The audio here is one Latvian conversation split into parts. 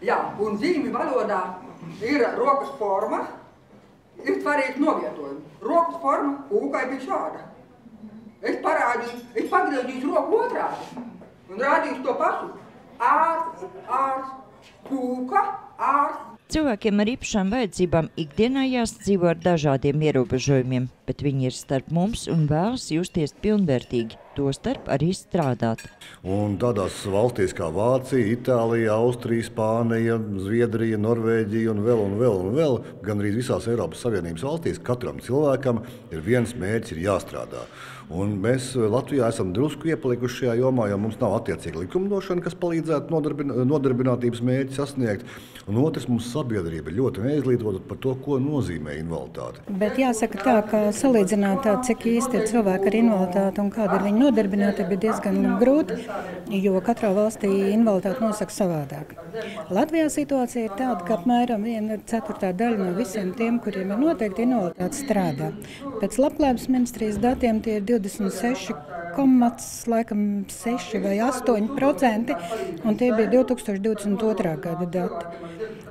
Jā, un zīmju valodā ir rokas forma, ir svarīgi novietojumi. Rokas forma kūkai bija šāda. Es parādīju, es pagriezīšu roku otrādi un rādīšu to pašu. Ārsts, ārsts, kūka, ārsts. Cilvēkiem ar īpašām vajadzībām ikdienā jāsadzīvo ar dažādiem ierobežojumiem, bet viņi ir starp mums un vēlas justies pilnvērtīgi, tostarp arī strādāt. Un tādās valstīs kā Vācija, Itālija, Austrija, Spānija, Zviedrija, Norvēģija un vēl, un vēl, un vēl, gan arī visās Eiropas Savienības valstīs, katram cilvēkam ir viens mērķis, ir jāstrādā. Un mēs Latvijā esam drusku iepalikuši šajā jomā, jo mums nav attiecīga likumdošana, kas palīdzētu nodarbin nodarbinātības mērķi sasniegt. Un otrs, mums sabiedrība ļoti neizglītota par to, ko nozīmē invaliditāte. Bet jāsaka tā, ka salīdzināt tā, cik īsti ir cilvēki ar invaliditāti un kāda ir viņa nodarbinātība, ir diezgan grūti, jo katrā valstī invaliditāte nosaka savādāk. Latvijā situācija ir tāda, ka apmēram viena ceturtā daļa no visiem tiem, kuriem ir noteikti invaliditāte, strādā. Pēc labklājības ministrijas datiem tie ir 26,6 vai 8 procenti, un tie bija 2022. gada dati.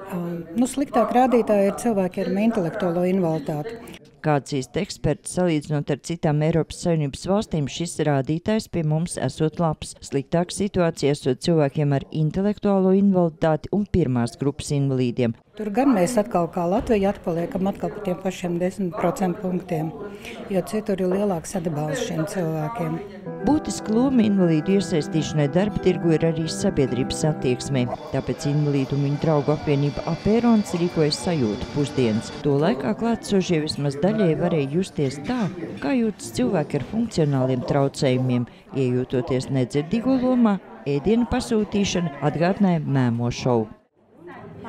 Nu, sliktāk rādītāji ir cilvēki ar intelektuālo invaliditāti. Kā atzīst eksperti, salīdzinot ar citām Eiropas Savienības valstīm, šis rādītājs pie mums esot labs. Sliktāka situācija esot cilvēkiem ar intelektuālo invaliditāti un pirmās grupas invalīdiem. Tur gan mēs atkal kā Latvija atpaliekam atkal par tiem pašiem 10% punktiem, jo citur ir lielāks atbalsts šiem cilvēkiem. Būtiska loma invalīdu iesaistīšanai darba tirgu ir arī sabiedrības attieksmē. Tāpēc invalīdu un viņu draugu apvienība Apērons rīkojas sajūtu pusdienas. To laikā klātsošie vismaz daļai varēja justies tā, kā jūtas cilvēki ar funkcionāliem traucējumiem, iejūtoties nedzirdīgo lomā, ēdienu pasūtīšana atgādināja mēmo šovu.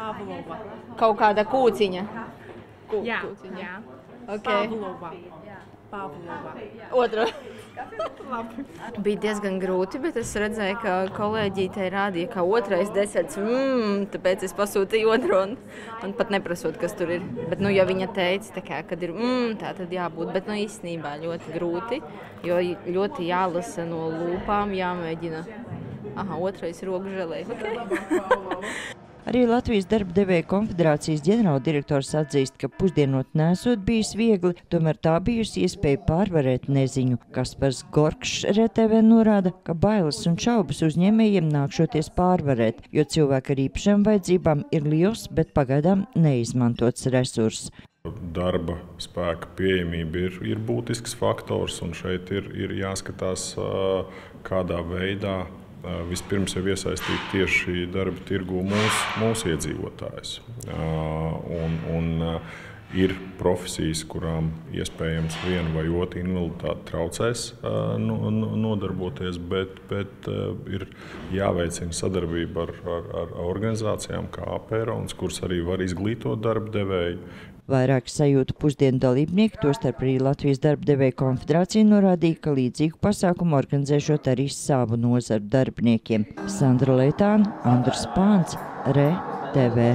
Pavlova. Kaut kāda kūciņa. Kū, Jā, kūciņa. jā. Okay. Pavlova. Pavlova. Otra. Bija diezgan grūti, bet es redzēju, ka kolēģi te rādīja, ka otrais deserts, mmm, tāpēc es pasūtīju otru un, un pat neprasot, kas tur ir. Bet, nu, ja viņa teica, kā, kad ir mmm, tā tad jābūt, bet, nu, īstenībā ļoti grūti, jo ļoti jālasa no lūpām, jāmēģina. Aha, otrais rogu želē. Okay. Arī Latvijas darba devēja konfederācijas ģenerāldirektors atzīst, ka pusdienot nesot bijis viegli, tomēr tā bijusi iespēja pārvarēt neziņu. Kaspars Gorkšs RTV norāda, ka bailes un šaubas uzņēmējiem nākšoties pārvarēt, jo cilvēki ar īpašām vajadzībām ir liels, bet pagaidām neizmantots resurss. Darba spēka pieejamība ir, ir būtisks faktors, un šeit ir, ir jāskatās, kādā veidā vispirms jau iesaistīt tieši darba tirgu mūsu, mūsu iedzīvotājus. Un, un ir profesijas, kurām iespējams viena vai otra invaliditāte traucēs nodarboties, bet, bet ir jāveicina sadarbība ar, ar, ar organizācijām kā Apērons, kuras arī var izglītot darba devēju. Vairāki sajūtu pusdienu dalībnieki, tostarp arī Latvijas darba devēja konfederācija, norādīja, ka līdzīgu pasākumu organizēšot arī savu nozaru darbiniekiem. Sandra Leitāna, Andrs Pāns, Re TV.